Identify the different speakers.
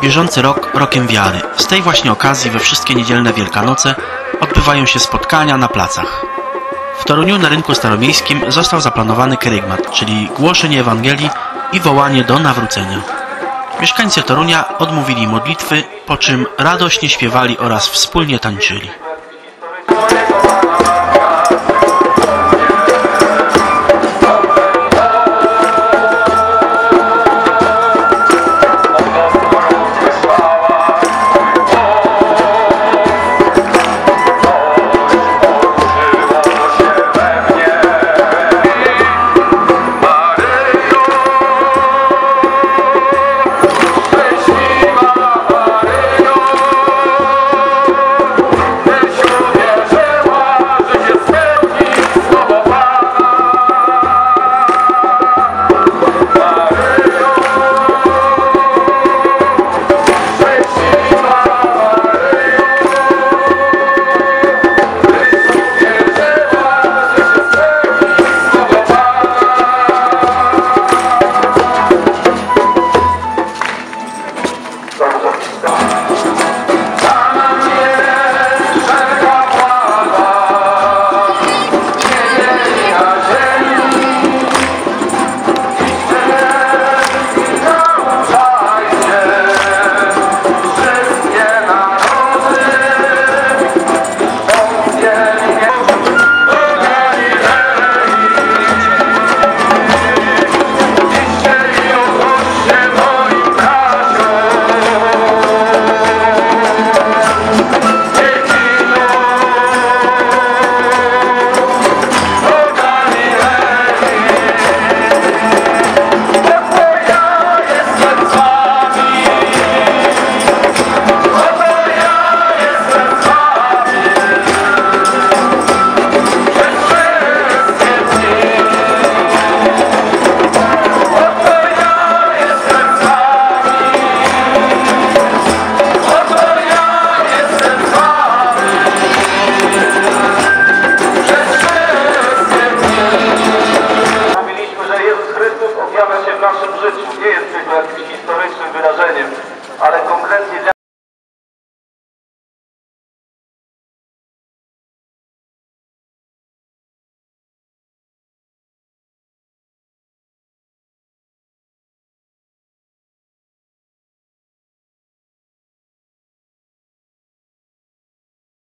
Speaker 1: Bieżący rok rokiem wiary. Z tej właśnie okazji we wszystkie niedzielne Wielkanoce odbywają się spotkania na placach. W Toruniu na rynku staromiejskim został zaplanowany kerygmat, czyli głoszenie Ewangelii i wołanie do nawrócenia. Mieszkańcy Torunia odmówili modlitwy, po czym radośnie śpiewali oraz wspólnie tańczyli. nie jest tylko jakimś historycznym wydarzeniem, ale konkretnie